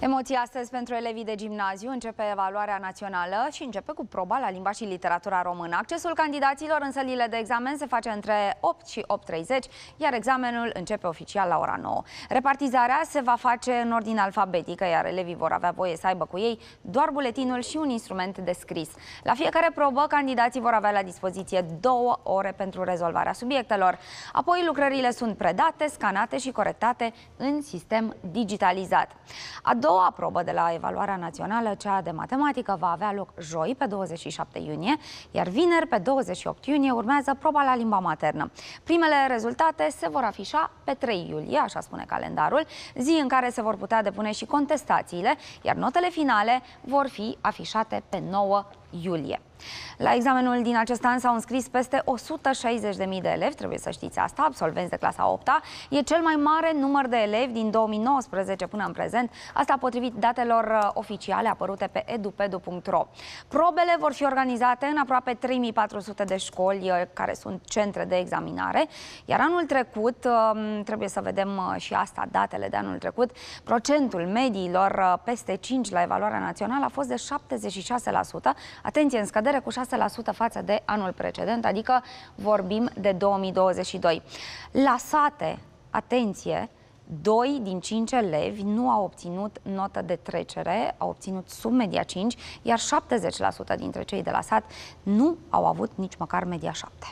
Emoții astăzi pentru elevii de gimnaziu. Începe evaluarea națională și începe cu proba la limba și literatura română. Accesul candidaților în sălile de examen se face între 8 și 8.30, iar examenul începe oficial la ora 9. Repartizarea se va face în ordine alfabetică, iar elevii vor avea voie să aibă cu ei doar buletinul și un instrument de scris. La fiecare probă, candidații vor avea la dispoziție două ore pentru rezolvarea subiectelor. Apoi, lucrările sunt predate, scanate și corectate în sistem digitalizat. A doua probă de la evaluarea națională, cea de matematică, va avea loc joi, pe 27 iunie, iar vineri, pe 28 iunie, urmează proba la limba maternă. Primele rezultate se vor afișa pe 3 iulie, așa spune calendarul, zi în care se vor putea depune și contestațiile, iar notele finale vor fi afișate pe 9 iulie. La examenul din acest an s-au înscris peste 160.000 de elevi, trebuie să știți asta, absolvenți de clasa 8 -a. E cel mai mare număr de elevi din 2019 până în prezent, asta potrivit datelor uh, oficiale apărute pe edupedu.ro. Probele vor fi organizate în aproape 3400 de școli uh, care sunt centre de examinare, iar anul trecut, um, trebuie să vedem uh, și asta, datele de anul trecut, procentul mediilor peste 5 la evaluarea națională a fost de 76%, Atenție, în scădere cu 6% față de anul precedent, adică vorbim de 2022. La sate, atenție, 2 din 5 elevi nu au obținut notă de trecere, au obținut sub media 5, iar 70% dintre cei de la sat nu au avut nici măcar media 7.